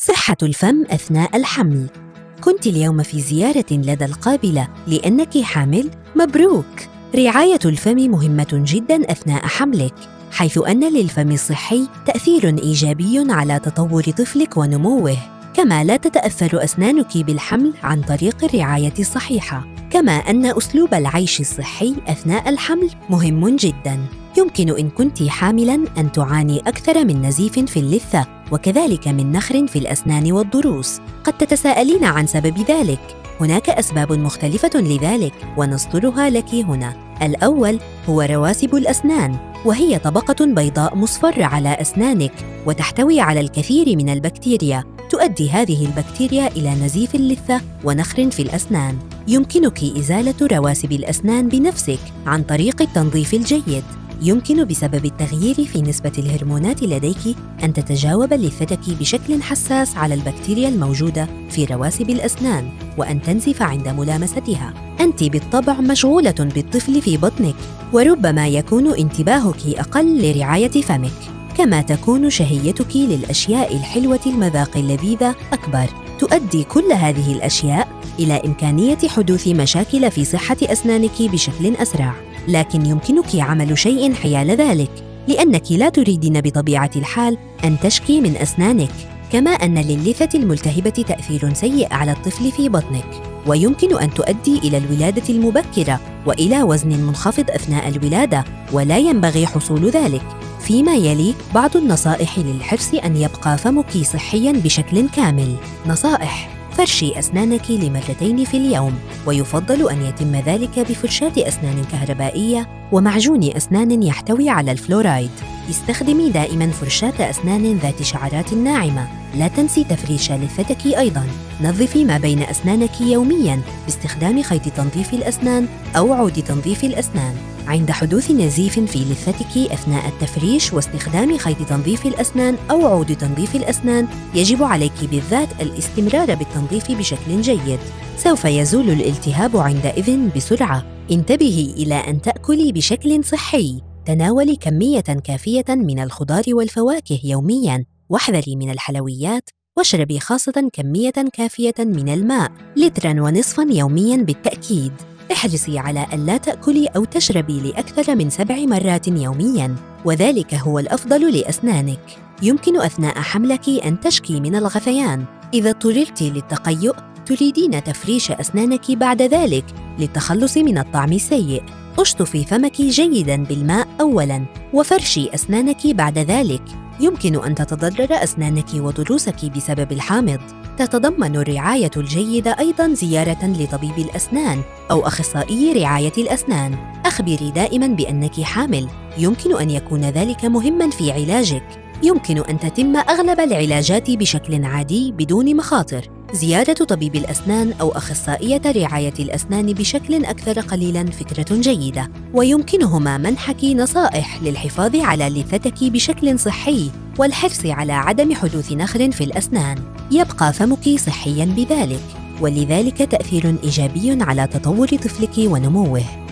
صحة الفم أثناء الحمل. كنت اليوم في زيارة لدى القابلة لأنك حامل؟ مبروك! رعاية الفم مهمة جداً أثناء حملك حيث أن للفم الصحي تأثير إيجابي على تطور طفلك ونموه. كما لا تتأثر أسنانك بالحمل عن طريق الرعاية الصحيحة. كما أن أسلوب العيش الصحي أثناء الحمل مهم جداً. يمكن إن كنت حاملاً أن تعاني أكثر من نزيف في اللثة. وكذلك من نخر في الأسنان والضروس. قد تتساءلين عن سبب ذلك. هناك أسباب مختلفة لذلك ونسطرها لك هنا. الأول هو رواسب الأسنان وهي طبقة بيضاء مصفرة على أسنانك وتحتوي على الكثير من البكتيريا. تؤدي هذه البكتيريا إلى نزيف اللثة ونخر في الأسنان. يمكنك إزالة رواسب الأسنان بنفسك عن طريق التنظيف الجيد. يمكن بسبب التغيير في نسبة الهرمونات لديك أن تتجاوب لثتك بشكل حساس على البكتيريا الموجودة في رواسب الأسنان وأن تنزف عند ملامستها. أنت بالطبع مشغولة بالطفل في بطنك، وربما يكون انتباهك أقل لرعاية فمك. كما تكون شهيتك للأشياء الحلوة المذاق اللذيذة أكبر. تؤدي كل هذه الأشياء إلى إمكانية حدوث مشاكل في صحة أسنانك بشكل أسرع. لكن يمكنك عمل شيء حيال ذلك لأنك لا تريدين بطبيعة الحال أن تشكي من أسنانك كما أن للثه الملتهبة تأثير سيء على الطفل في بطنك. ويمكن أن تؤدي إلى الولادة المبكرة وإلى وزن منخفض أثناء الولادة ولا ينبغي حصول ذلك. فيما يلي بعض النصائح للحرص أن يبقى فمك صحيا بشكل كامل. نصائح فرشي أسنانك لمرتين في اليوم ويفضل أن يتم ذلك بفرشاة أسنان كهربائية ومعجون أسنان يحتوي على الفلورايد. استخدمي دائما فرشاة أسنان ذات شعرات ناعمة. لا تنسي تفريش لثتك أيضا. نظفي ما بين أسنانك يوميا باستخدام خيط تنظيف الأسنان أو عود تنظيف الأسنان. عند حدوث نزيف في لثتك أثناء التفريش واستخدام خيط تنظيف الأسنان أو عود تنظيف الأسنان يجب عليك بالذات الاستمرار بالتنظيف بشكل جيد. سوف يزول الالتهاب عندئذ بسرعة. انتبهي إلى أن تأكلي بشكل صحي. تناولي كمية كافية من الخضار والفواكه يومياً. واحذري من الحلويات. واشربي خاصة كمية كافية من الماء. لترا ونصفا يوميا بالتأكيد. احرصي على ألا تأكلي أو تشربي لأكثر من سبع مرات يومياً وذلك هو الأفضل لأسنانك. يمكن أثناء حملك أن تشكي من الغثيان. إذا اضطررت للتقيؤ تريدين تفريش أسنانك بعد ذلك للتخلص من الطعم السيء. اشطفي فمك جيداً بالماء أولاً وفرشي أسنانك بعد ذلك. يمكن أن تتضرر أسنانك وضروسك بسبب الحامض. تتضمن الرعاية الجيدة أيضاً زيارة لطبيب الأسنان أو أخصائي رعاية الأسنان. أخبري دائماً بأنك حامل. يمكن أن يكون ذلك مهماً في علاجك. يمكن أن تتم أغلب العلاجات بشكل عادي بدون مخاطر. زيارة طبيب الأسنان أو أخصائية رعاية الأسنان بشكل أكثر قليلاً فكرة جيدة، ويمكنهما منحك نصائح للحفاظ على لثتك بشكل صحي. والحرص على عدم حدوث نخر في الأسنان. يبقى فمك صحياً بذلك، ولذلك تأثير إيجابي على تطور طفلك ونموه.